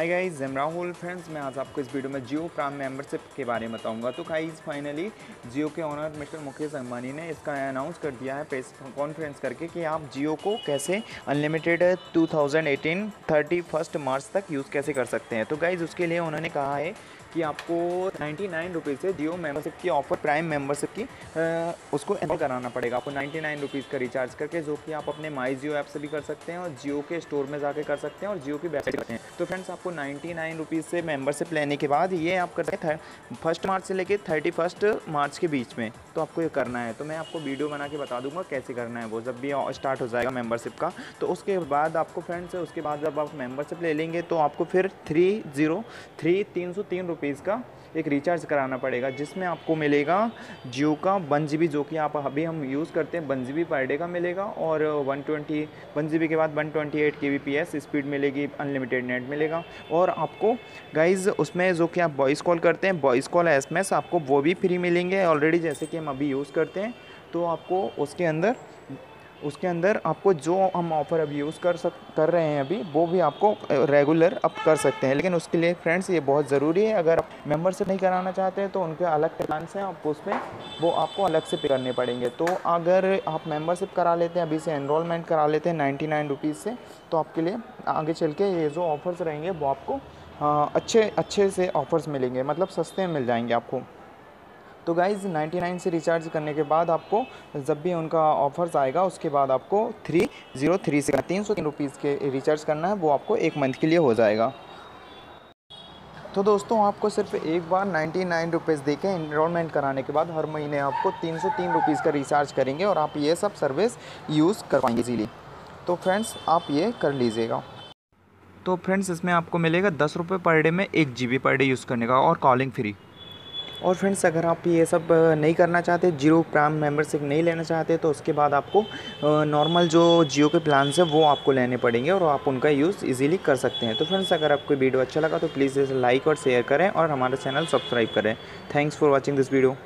हाय guys जैम Rahul friends मैं आज आपको इस वीडियो में जियो प्राइम मेंबरशिप के बारे में बताऊँगा। तो गाइस फाइनली जियो के ओनर मिस्टर मुकेश अंबानी ने इसका अनाउंस कर दिया है प्रेस कॉन्फ्रेंस करके कि आप जियो को कैसे अनलिमिटेड 2018 थर्टी फ़र्स्ट मार्च तक यूज़ कैसे कर सकते हैं। तो गाइज़ उसके लिए उन्होंने कहा है कि आपको नाइन्टी नाइन रुपीज़ से जियो मेंबरशिप की ऑफ़र प्राइम मेंबरशिप की आ, उसको एनरोल कराना पड़ेगा। आपको नाइन्टी नाइन रुपीज़ का रिचार्ज करके जो कि आप अपने माई जियो ऐप से भी कर सकते हैं और जियो के स्टोर में जाके कर सकते हैं और जियो की वेबसाइट करते हैं। तो फ्रेंड्स आपको नाइन्टी नाइन रुपीज़ से मेम्बरशिप लेने के बाद ये आप कर सकते हैं फ़र्स्ट मार्च से लेके थर्टी फ़र्स्ट मार्च के बीच में तो आपको ये करना है। तो मैं आपको वीडियो बना के बता दूँगा कैसे करना है वो जब भी स्टार्ट हो जाएगा मेंबरशिप का। तो उसके बाद आपको फ्रेंड्स उसके बाद जब आप मेंबरशिप ले लेंगे तो आपको फिर थ्री ज़ीरो थ्री तीन सौ तीन रुपीज़ का एक रिचार्ज कराना पड़ेगा, जिसमें आपको मिलेगा जियो का वन जी जो कि आप अभी हम यूज़ करते हैं, वन जी पर डे का मिलेगा और वन ट्वेंटी, वन जी के बाद one twenty eight K B P S speed मिलेगी अनलिमिटेड नेट मिलेगा। और आपको गाइज़ उसमें जो कि आप वॉइस कॉल करते हैं वॉइस कॉल एसएमएस आपको वो भी फ्री मिलेंगे। ऑलरेडी जैसे कि हम अभी यूज़ करते हैं तो आपको उसके अंदर उसके अंदर आपको जो हम ऑफ़र अभी यूज़ कर सक, कर रहे हैं अभी, वो भी आपको रेगुलर अप कर सकते हैं। लेकिन उसके लिए फ्रेंड्स ये बहुत ज़रूरी है। अगर आप मेम्बरशिप नहीं कराना चाहते हैं तो उनके अलग प्लान्स हैं, आपको उसमें वो आपको अलग से पे करने पड़ेंगे। तो अगर आप मेम्बरशिप करा लेते हैं, अभी से एनरोलमेंट करा लेते हैं नाइन्टी नाइन से तो आपके लिए आगे चल के ये जो ऑफ़र्स रहेंगे, वो आपको अच्छे अच्छे से ऑफ़र्स मिलेंगे। मतलब सस्ते मिल जाएँगे आपको। तो गाइज़ 99 से रिचार्ज करने के बाद आपको जब भी उनका ऑफर्स आएगा, उसके बाद आपको थ्री ज़ीरो थ्री से तीन सौ तीन रुपीज़ के रिचार्ज करना है, वो आपको एक मंथ के लिए हो जाएगा। तो दोस्तों, आपको सिर्फ़ एक बार नाइन्टी नाइन रुपीज़ दे के इनरोलमेंट कराने के बाद हर महीने आपको तीन सौ तीन रुपीज़ का रिचार्ज करेंगे और आप ये सब सर्विस यूज़ कर पाएँगे इजीली तो फ्रेंड्स आप ये कर लीजिएगा। तो फ्रेंड्स इसमें आपको मिलेगा दस रुपये पर डे में एक जी पर डे यूज़ करने का और कॉलिंग फ्री और फ्रेंड्स अगर आप ये सब नहीं करना चाहते जियो प्राइम मेंबरशिप नहीं लेना चाहते तो उसके बाद आपको नॉर्मल जो जियो के प्लान है, वो आपको लेने पड़ेंगे और आप उनका यूज़ इजीली कर सकते हैं। तो फ्रेंड्स अगर आपको वीडियो अच्छा लगा तो प्लीज़ इसे लाइक और शेयर करें और हमारा चैनल सब्सक्राइब करें। Thanks for watching this video